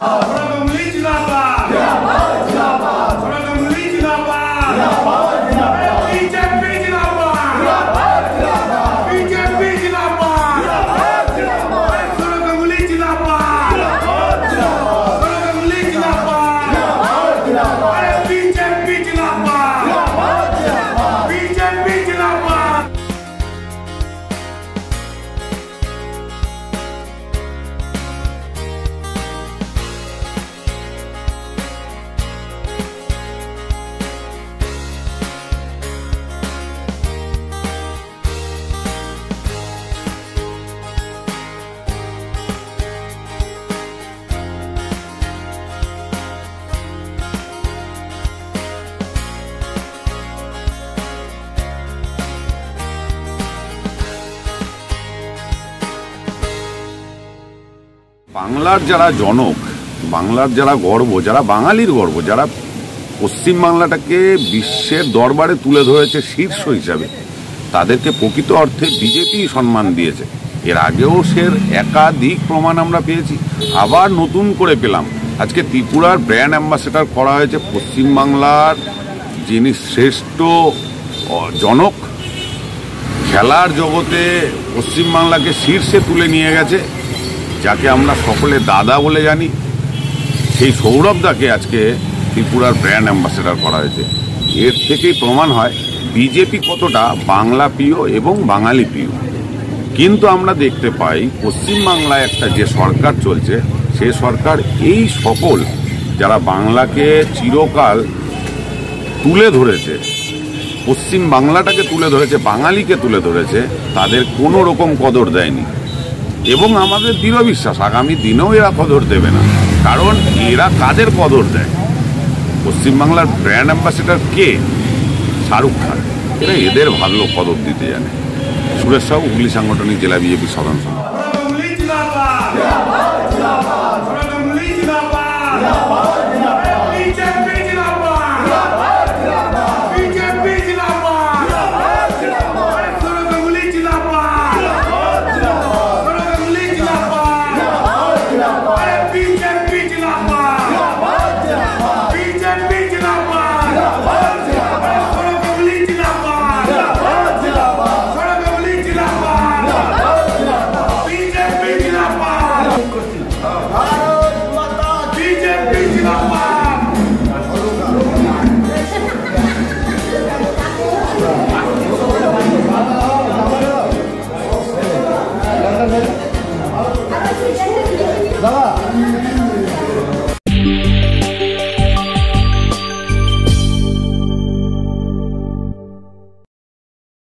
Avram Lindlava! Avram Lindlava! বাংলার যারা জনক, বাংলার যারা গর্ব, যারা বাঙালির গর্ব, যারা পশ্চিম বাংলাটাকে বিশ্বের দরবারে তুলে ধরেছে শীর্ষ হিসাবে, তাদেরকে প্রকৃত অর্থে বিজেপি সম্মান দিয়েছে। এর আগেও সে একাধিক প্রমাণ আমরা পেয়েছি। আবার নতুন করে পেলাম। আজকে ত্রিপুরার ব্র্যান্ড অ্যাম্বাসেডার করা হয়েছে পশ্চিমবাংলার যিনি শ্রেষ্ঠ জনক, খেলার জগতে পশ্চিমবাংলাকে শীর্ষে তুলে নিয়ে গেছে। যাকে আমরা সকলে দাদা বলে জানি, সেই সৌরভদাকে আজকে ত্রিপুরার ব্র্যান্ড অ্যাম্বাসেডার করা হয়েছে। এর থেকেই প্রমাণ হয়, বিজেপি কতটা বাংলা প্রিয় এবং বাঙালি প্রিয়। কিন্তু আমরা দেখতে পাই, পশ্চিমবাংলায় একটা যে সরকার চলছে, সে সরকার এই সকল যারা বাংলাকে চিরকাল তুলে ধরেছে পশ্চিম বাংলাটাকে তুলে ধরেছে, বাঙালিকে তুলে ধরেছে, তাদের কোনো রকম কদর দেয়নি। এবং আমাদের দৃঢ় বিশ্বাস, আগামী দিনেও এরা কদর দেবে না। কারণ এরা কাদের কদর দেয়? পশ্চিমবাংলার ব্র্যান্ড অ্যাম্বাসেডার কে? শাহরুখ খান। এরা এদের ভালো কদর দিতে জানে। সুরেশ সাহু, হুগলি সাংগঠনিক জেলা বিজেপি সাধারণ সম্পাদক Vai lá.